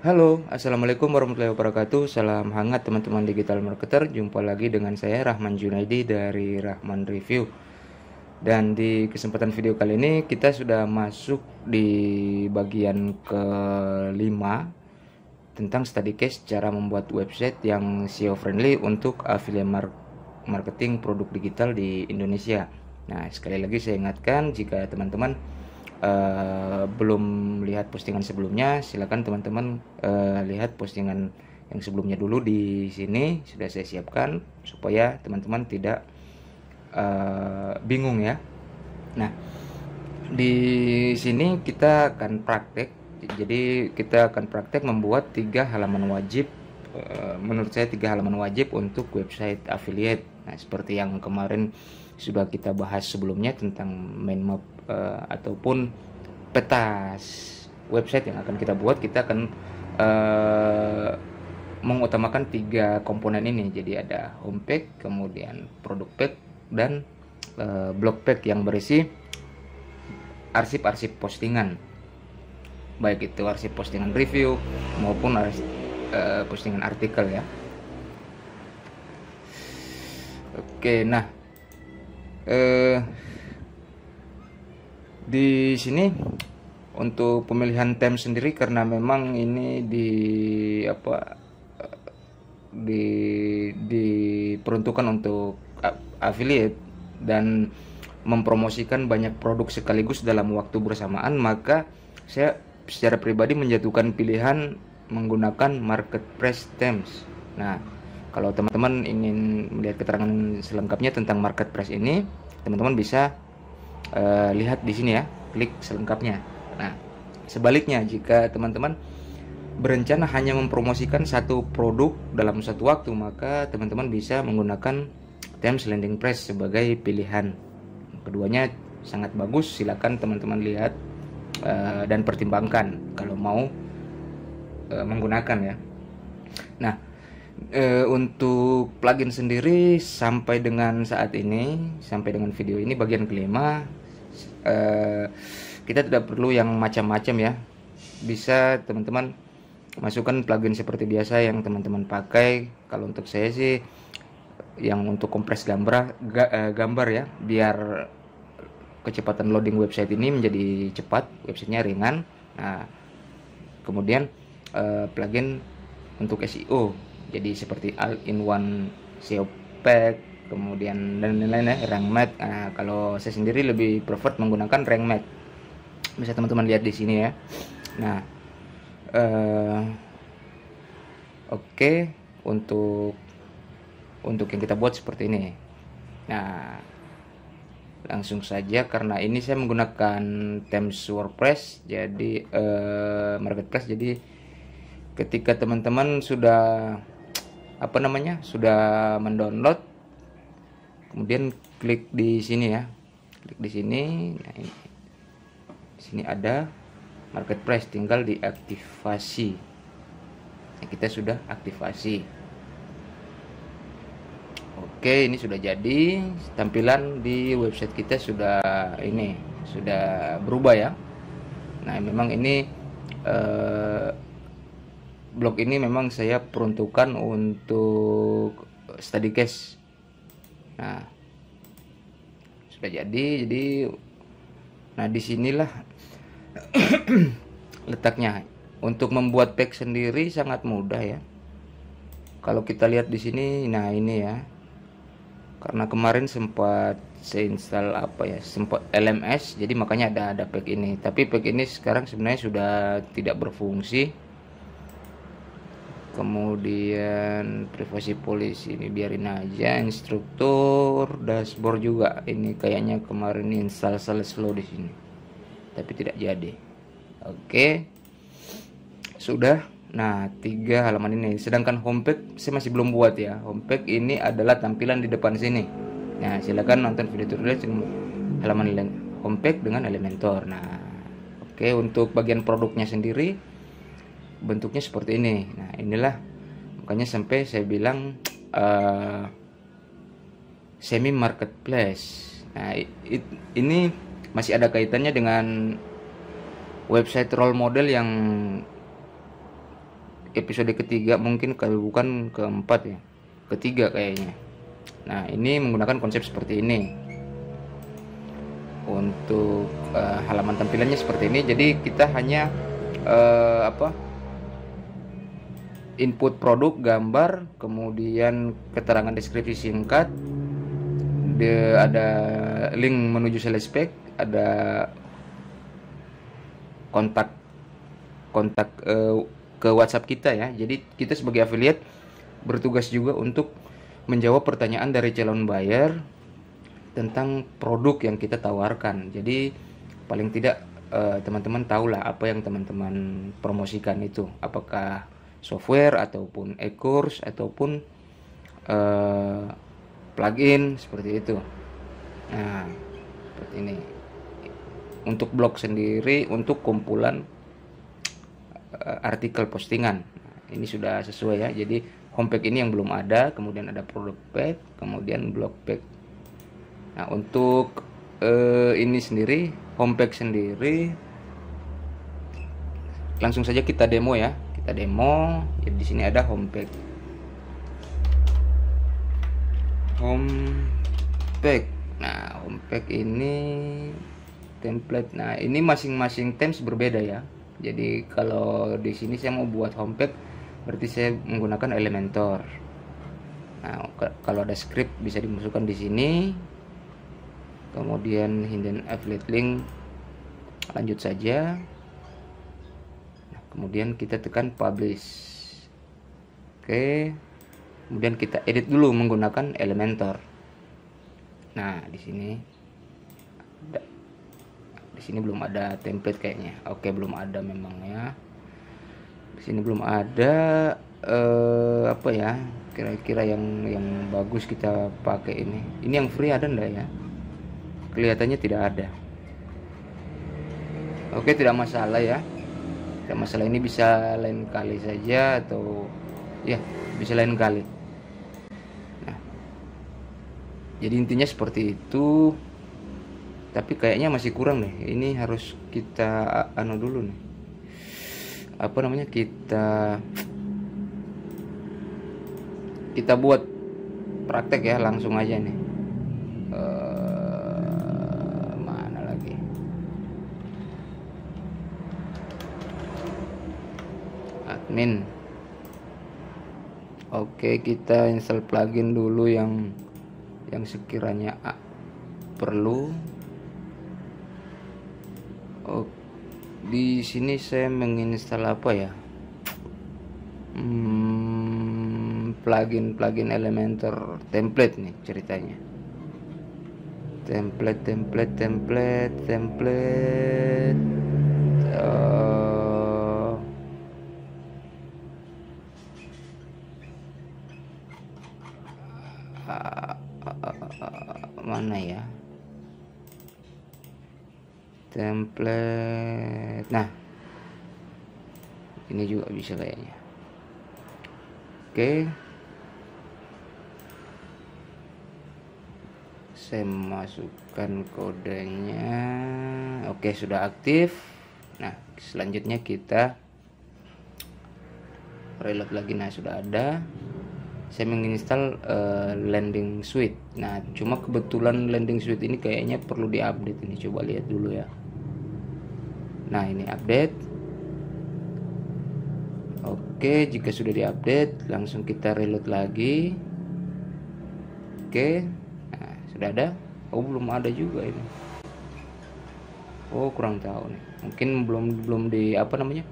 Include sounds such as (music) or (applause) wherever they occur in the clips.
Halo, Assalamualaikum warahmatullahi wabarakatuh. Salam hangat teman-teman digital marketer. Jumpa lagi dengan saya Rahman Junaidi dari Rahman Review. Dan di kesempatan video kali ini kita sudah masuk di bagian kelima Tentang study case cara membuat website yang SEO friendly untuk affiliate marketing produk digital di Indonesia. Nah sekali lagi saya ingatkan jika teman-teman uh, belum lihat postingan sebelumnya, silakan teman-teman uh, lihat postingan yang sebelumnya dulu di sini sudah saya siapkan supaya teman-teman tidak uh, bingung ya. Nah, di sini kita akan praktek. Jadi kita akan praktek membuat tiga halaman wajib. menurut saya tiga halaman wajib untuk website affiliate. Nah, seperti yang kemarin sudah kita bahas sebelumnya tentang main map uh, ataupun petas website yang akan kita buat kita akan uh, mengutamakan tiga komponen ini. Jadi ada homepage kemudian produk page dan uh, blog page yang berisi arsip-arsip postingan. Baik itu arsip postingan review maupun arsip, uh, postingan artikel ya. Oke nah uh, di sini untuk pemilihan tem sendiri karena memang ini di apa di diperuntukkan untuk affiliate dan mempromosikan banyak produk sekaligus dalam waktu bersamaan maka saya secara pribadi menjatuhkan pilihan menggunakan marketplace themes. Nah, kalau teman-teman ingin melihat keterangan selengkapnya tentang marketplace ini, teman-teman bisa uh, lihat di sini ya klik selengkapnya. Nah sebaliknya jika teman-teman berencana hanya mempromosikan satu produk dalam satu waktu maka teman-teman bisa menggunakan Thames Landing Press sebagai pilihan. Keduanya sangat bagus silakan teman-teman lihat uh, dan pertimbangkan kalau mau uh, menggunakan ya. Nah e, untuk plugin sendiri sampai dengan saat ini sampai dengan video ini bagian kelima uh, kita tidak perlu yang macam-macam ya. Bisa teman-teman masukkan plugin seperti biasa yang teman-teman pakai. Kalau untuk saya sih yang untuk kompres gambar ga, uh, gambar ya biar kecepatan loading website ini menjadi cepat websitenya ringan. Nah kemudian uh, plugin untuk SEO jadi seperti all in one SEO pack kemudian dan lain-lain ya rank mat nah, kalau saya sendiri lebih prefer menggunakan rank mat bisa teman-teman lihat di sini ya. Nah uh, oke okay, untuk untuk yang kita buat seperti ini. Nah langsung saja karena ini saya menggunakan Thames WordPress jadi uh, marketplace. Jadi ketika teman-teman sudah apa namanya sudah mendownload kemudian klik di sini ya. Klik di sini. Nah ini. Di sini ada marketplace tinggal diaktifasi. Nah, kita sudah aktivasi oke ini sudah jadi. Tampilan di website kita sudah ini sudah berubah ya. Nah memang ini eh, blog ini memang saya peruntukkan untuk study case nah sudah jadi jadi nah di sinilah (clears throat) letaknya. Untuk membuat pack sendiri sangat mudah ya. Kalau kita lihat di sini nah ini ya. Karena kemarin sempat saya install apa ya sempat LMS jadi makanya ada ada pack ini. Tapi pack ini sekarang sebenarnya sudah tidak berfungsi kemudian privasi polisi ini biarin aja instruktur dashboard juga. Ini kayaknya kemarin install salah slow di sini tapi tidak jadi. Oke sudah. Nah tiga halaman ini. Sedangkan homepage saya masih belum buat ya. Homepage ini adalah tampilan di depan sini. Nah silakan nonton video tutorial halaman homepage dengan Elementor. Nah oke untuk bagian produknya sendiri bentuknya seperti ini. Nah inilah makanya sampai saya bilang uh, semi marketplace nah it, ini masih ada kaitannya dengan website role model yang episode ketiga mungkin kalau bukan keempat ya ketiga kayaknya. Nah ini menggunakan konsep seperti ini. Untuk uh, halaman tampilannya seperti ini. Jadi kita hanya uh, apa input produk gambar kemudian keterangan deskripsi singkat de, ada link menuju sales spec ada kontak kontak uh, ke WhatsApp kita ya. Jadi kita sebagai affiliate bertugas juga untuk menjawab pertanyaan dari calon buyer tentang produk yang kita tawarkan. Jadi paling tidak eh, teman-teman uh, tahulah apa yang teman-teman promosikan itu, apakah software ataupun e-course ataupun uh, plugin seperti itu. Nah, seperti ini. Untuk blog sendiri, untuk kumpulan uh, artikel postingan. Nah, ini sudah sesuai ya. Jadi homepage ini yang belum ada, kemudian ada produk page, kemudian blog page. Nah, untuk uh, ini sendiri, homepage sendiri langsung saja kita demo ya. Kita demo. Ya, di sini ada homepage. Homepage. Nah, homepage ini template. Nah, ini masing-masing themes berbeda ya jadi kalau di sini saya mau buat homepage berarti saya menggunakan Elementor nah kalau ada script bisa dimasukkan di sini kemudian hidden affiliate link lanjut saja kemudian kita tekan publish. Oke. Kemudian kita edit dulu menggunakan Elementor. Nah di sini di sini belum ada template kayaknya. Oke belum ada memang ya. Di sini belum ada eh, apa ya kira-kira yang yang bagus kita pakai ini. Ini yang free ada enggak ya? Kelihatannya tidak ada. Oke tidak masalah ya tidak masalah ini bisa lain kali saja atau ya bisa lain kali. Nah jadi intinya seperti itu. Tapi kayaknya masih kurang nih. Ini harus kita anu dulu nih. Apa namanya? Kita kita buat praktek ya langsung aja nih uh, mana lagi admin. Oke kita install plugin dulu yang yang sekiranya perlu. Oh, di sini saya menginstal apa ya? Hmm, plugin plugin Elementor template nih ceritanya. Template template template template. Uh, mana ya? Template. Nah ini juga bisa kayaknya. Oke. Saya masukkan kodenya. Oke sudah aktif. Nah selanjutnya kita reload lagi. Nah sudah ada saya menginstal uh, landing suite nah cuma kebetulan landing suite ini kayaknya perlu diupdate ini. Coba lihat dulu ya. Nah ini update. Oke jika sudah diupdate langsung kita reload lagi. Oke. Nah, sudah ada? Oh belum ada juga ini. Oh kurang tahu nih. Mungkin belum belum di apa namanya?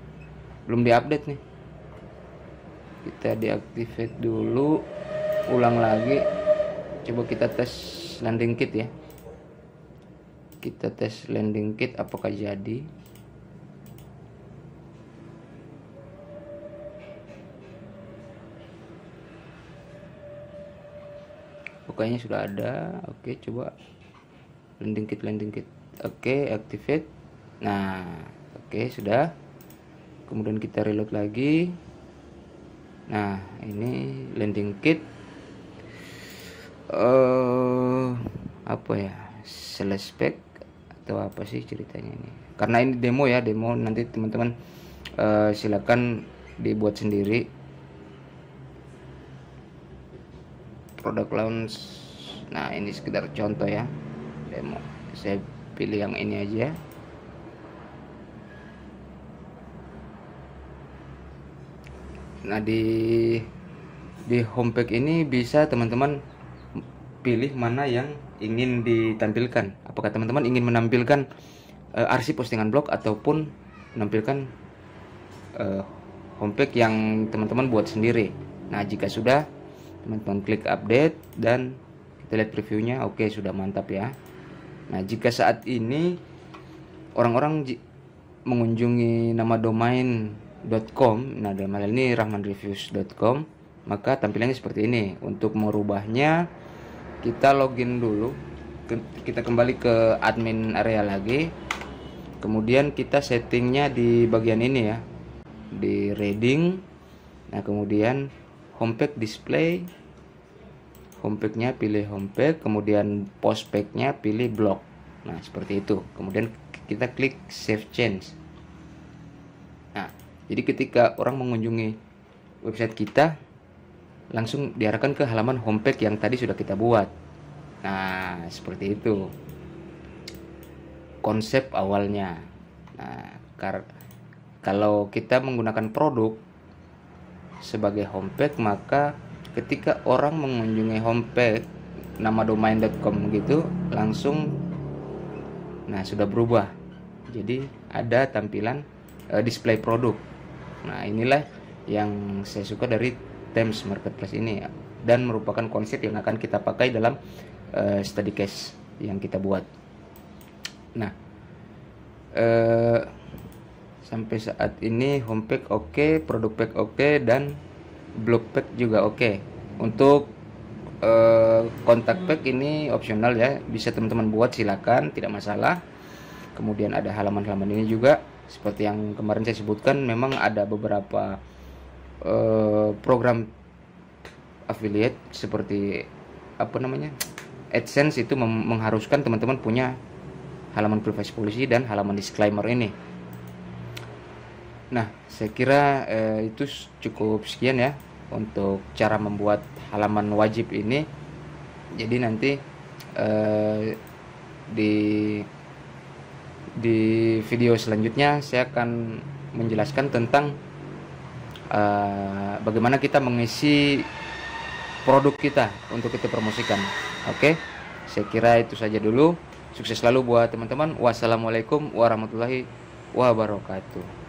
Belum diupdate nih kita deactivate dulu ulang lagi. Coba kita tes landing kit ya. Kita tes landing kit apakah jadi? Pokoknya sudah ada? Oke coba. Landing kit landing kit. Oke activate. Nah oke sudah. Kemudian kita reload lagi nah ini landing kit. Uh, apa ya? Sales spec atau apa sih ceritanya ini? Karena ini demo ya demo. Nanti teman-teman uh, silakan dibuat sendiri. Produk launch. Nah ini sekedar contoh ya. Demo. Saya pilih yang ini aja nah di di homepage ini bisa teman-teman pilih mana yang ingin ditampilkan. Apakah teman-teman ingin menampilkan uh, arsip postingan blog ataupun menampilkan uh, homepage yang teman-teman buat sendiri? Nah jika sudah teman-teman klik update dan kita lihat previewnya. Oke sudah mantap ya. Nah jika saat ini orang-orang mengunjungi nama domain.com nah dalam hal ini rahmanreviews.com maka tampilannya seperti ini. Untuk merubahnya kita login dulu. Kita kembali ke admin area lagi. Kemudian kita settingnya di bagian ini ya. Di reading. Nah kemudian homepage display. Homepage nya pilih homepage kemudian postpage nya pilih blog. Nah seperti itu. Kemudian kita klik save change. Nah jadi ketika orang mengunjungi website kita langsung diarahkan ke halaman homepage yang tadi sudah kita buat. Nah, seperti itu konsep awalnya. Nah, kalau kita menggunakan produk sebagai homepage, maka ketika orang mengunjungi homepage nama domain.com gitu, langsung nah sudah berubah. Jadi ada tampilan uh, display produk. Nah, inilah yang saya suka dari Thames Marketplace ini dan merupakan konsep yang akan kita pakai dalam uh, study case yang kita buat. Nah, uh, sampai saat ini homepage oke, okay, produk pack oke okay, dan blog pack juga oke. Okay. Untuk uh, kontak pack ini opsional ya, bisa teman-teman buat silakan, tidak masalah. Kemudian ada halaman-halaman ini juga seperti yang kemarin saya sebutkan memang ada beberapa Eh, program affiliate seperti apa namanya AdSense itu mengharuskan teman-teman punya halaman privasi polisi dan halaman disclaimer ini. Nah, saya kira eh, itu cukup sekian ya untuk cara membuat halaman wajib ini. Jadi nanti eh, di di video selanjutnya saya akan menjelaskan tentang uh, bagaimana kita mengisi produk kita untuk kita promosikan. Oke, okay? saya kira itu saja dulu. Sukses selalu buat teman-teman. Wassalamualaikum warahmatullahi wabarakatuh.